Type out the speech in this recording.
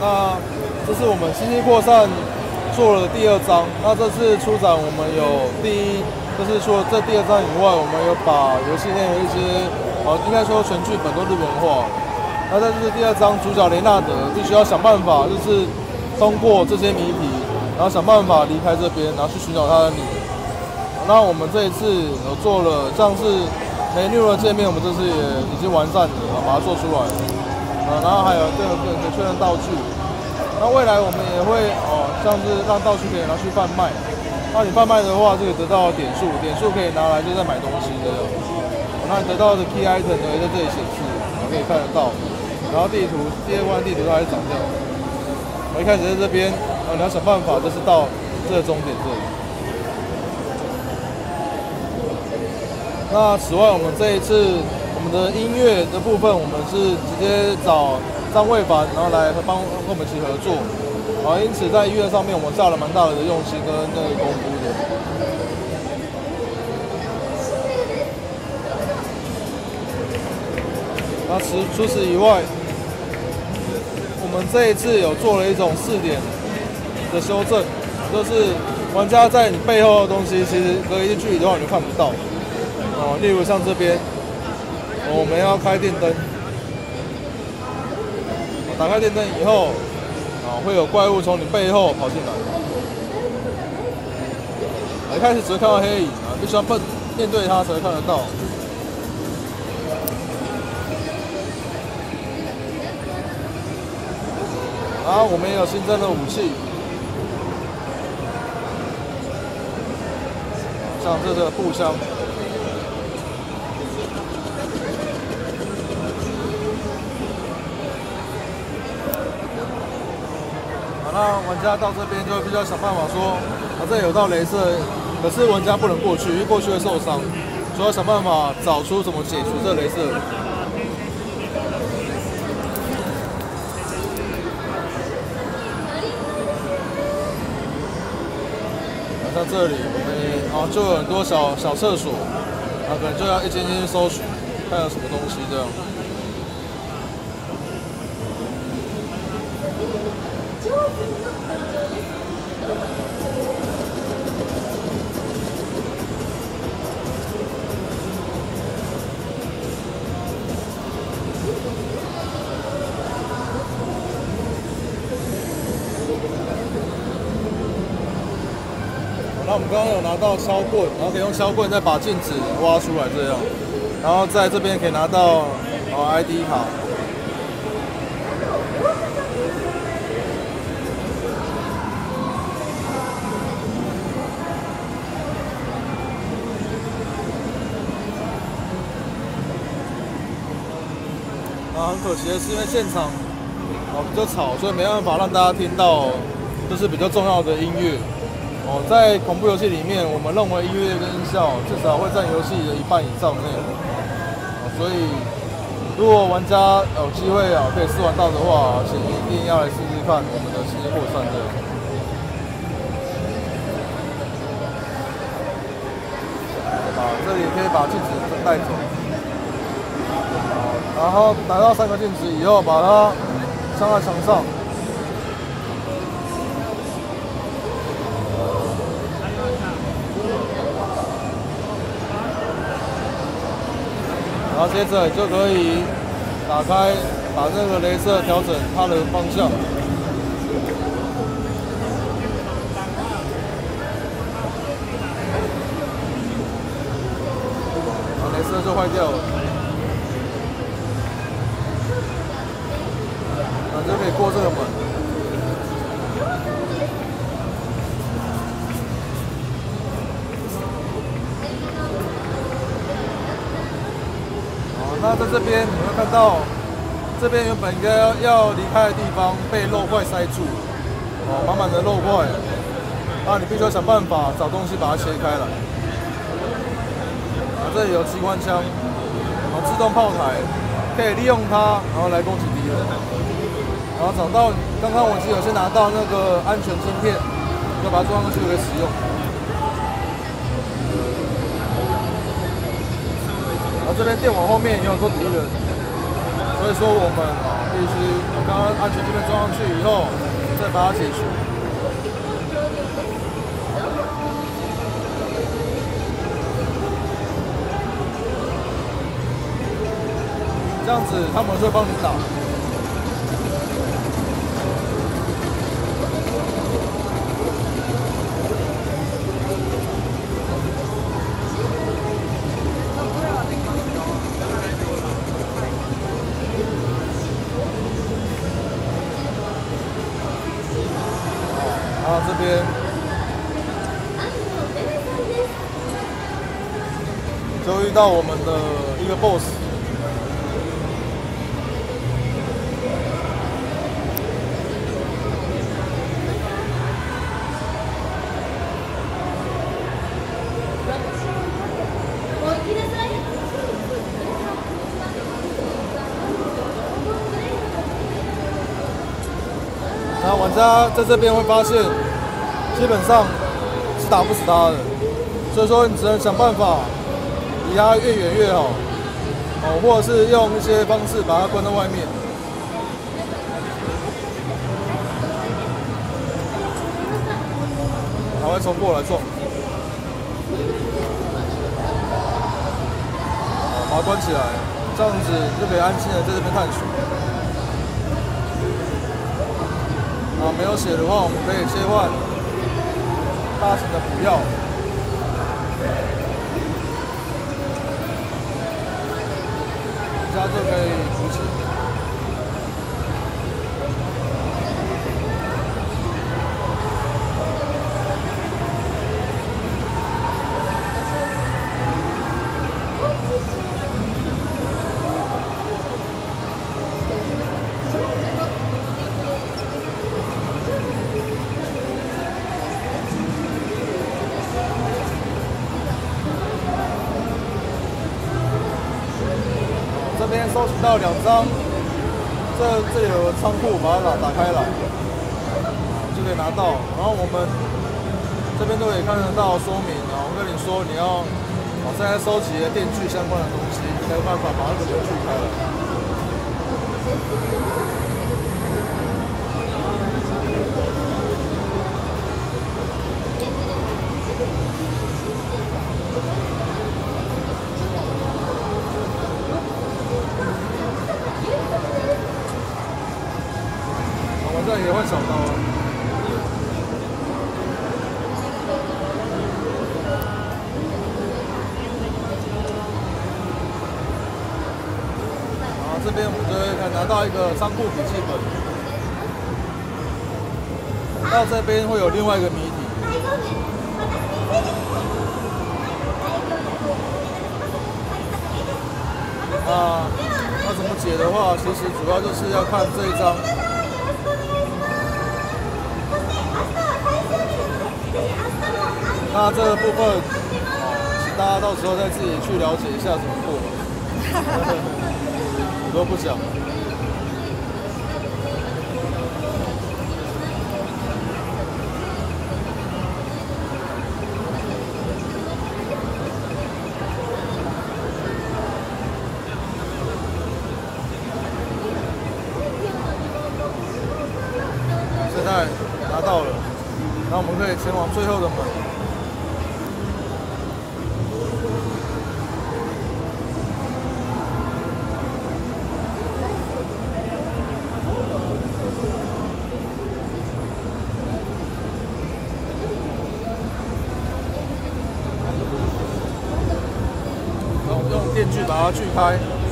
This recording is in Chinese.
那这是我们星际扩散做了第二章。那这次出展我们有第一，就是说这第二章以外，我们有把游戏内的一些，呃，应该说全剧本都日本化。那在这是第二章，主角雷纳德必须要想办法，就是通过这些谜题，然后想办法离开这边，然后去寻找他的女儿。那我们这一次有做了像是美女的界面，我们这次也已经完善了，把它做出来了。啊，然后还有这个可以确认道具。那未来我们也会哦，像是让道具可以拿去贩卖。那你贩卖的话，就可以得到点数，点数可以拿来就在买东西的。那你得到的 key item 呢，也在这里显示，可以看得到。然后地图第二关地图都还是长这样。我一开始在这边，啊，你要想办法，就是到这个终点这里。那此外，我们这一次我们的音乐的部分，我们是直接找张卫凡，然后来帮跟我们一起合作。啊，因此在音乐上面，我们下了蛮大的用心跟那个功夫的。那除除此以外，我们这一次有做了一种试点的修正，就是玩家在你背后的东西，其实隔一定距离的话，你就看不到。哦，例如像这边，我们要开电灯，打开电灯以后，啊，会有怪物从你背后跑进来。一开始只会看到黑影啊，必须要奔面对它才会看得到。然后我们也有新增的武器，像这个步枪。那玩家到这边就必须要想办法说，啊，这有道镭射，可是玩家不能过去，因为过去会受伤，所以要想办法找出怎么解除这镭射。像这里，我们啊就有很多小小厕所，啊可能就要一间间搜寻，看有什么东西这样。那我们刚刚有拿到敲棍，然后可以用敲棍再把镜子挖出来这样，然后在这边可以拿到哦 ID 卡。啊，很可惜的是，因为现场哦比较吵，所以没办法让大家听到，就是比较重要的音乐。哦，在恐怖游戏里面，我们认为音乐跟音效至少会占游戏的一半以上内容。所以，如果玩家有机会啊，可以试玩到的话，请一定要来试试看我们的星际扩散的。啊，这里可以把镜子带走。然后拿到三个镜子以后，把它镶在墙上。然后接着就可以打开，把这个镭射调整它的方向。啊，镭射就坏掉了。啊，就可以过这个门。那在这边你会看到，这边原本应该要要离开的地方被肉块塞住，哦，满满的肉块，啊，你必须要想办法找东西把它切开来。啊，这里有机关枪，然后自动炮台，可以利用它，然后来攻击敌人。然后找到刚刚我记得先拿到那个安全芯片，要把它装上去可以使用。这边电网后面也有做敌人，所以说我们啊必须刚刚安全这边装上去以后，再把它解除。这样子他们会帮你打。就遇到我们的一个 boss。那玩家在这边会发现，基本上是打不死他的，所以说你只能想办法离它越远越好，哦，或者是用一些方式把它关在外面。还会冲过来撞，把它关起来，这样子就可以安心的在这边探索。啊，没有血的话，我们可以切换大型的补药，这边收集到两张，这这里有仓库，把它打打开来，就可以拿到。然后我们这边都可以看得到说明，然后跟你说你要我现在收集的电锯相关的东西，才有办法把那个电锯开了。这边我们就会看拿到一个仓库笔记本，到这边会有另外一个谜题。啊，那怎么解的话，其实主要就是要看这一张。那这个部分，大家到时候再自己去了解一下怎么过。都不讲。现在拿到了，那我们可以前往最后的门。电锯把它锯开。